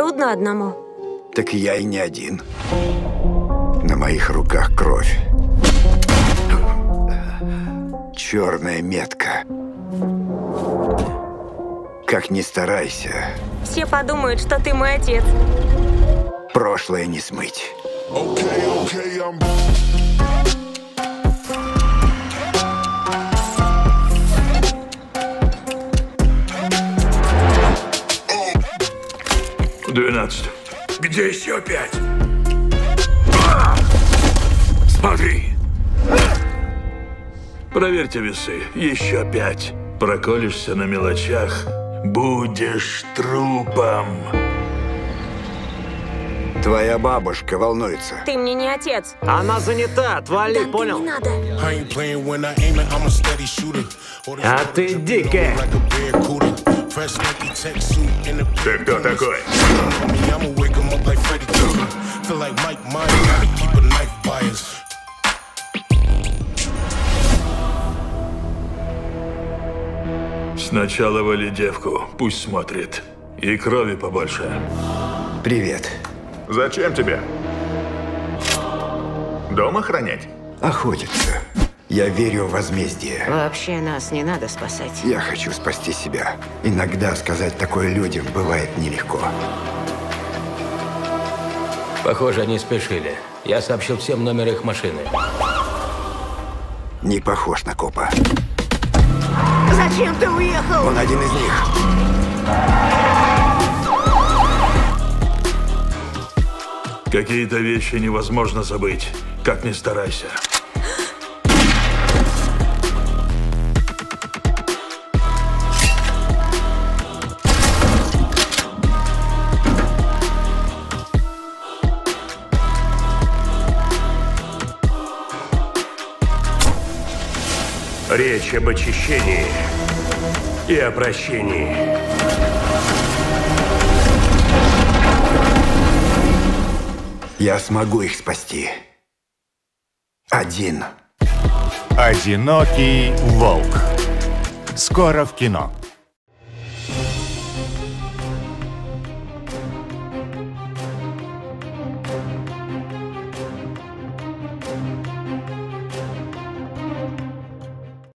Трудно одному. Так я и не один. На моих руках кровь. Черная метка. Как ни старайся, Все подумают, что ты мой отец. прошлое не смыть. Okay, okay, I'm. Двенадцать. Где еще пять? А! Смотри. Проверьте весы. Еще пять. Проколешься на мелочах. Будешь трупом. Твоя бабушка волнуется. Ты мне не отец. Она занята, отвали, Дантэ, понял? не надо. А ты дикая. Fresh Nike tech suit in the Ты кто такой? I'ma wake 'em up like Freddy Krueger. Feel like Mike Myers, gotta keep a knife by us. Сначала вали девку. Пусть смотрит. И крови побольше. Привет. Зачем тебе? Дом охранять? Охотиться. Я верю в возмездие. Вообще нас не надо спасать. Я хочу спасти себя. Иногда сказать такое людям бывает нелегко. Похоже, они спешили. Я сообщил всем номер их машины. Не похож на копа. Зачем ты уехал? Он один из них. Какие-то вещи невозможно забыть. Как ни старайся. Речь об очищении и о прощении. Я смогу их спасти. Один. Одинокий волк. Скоро в кино.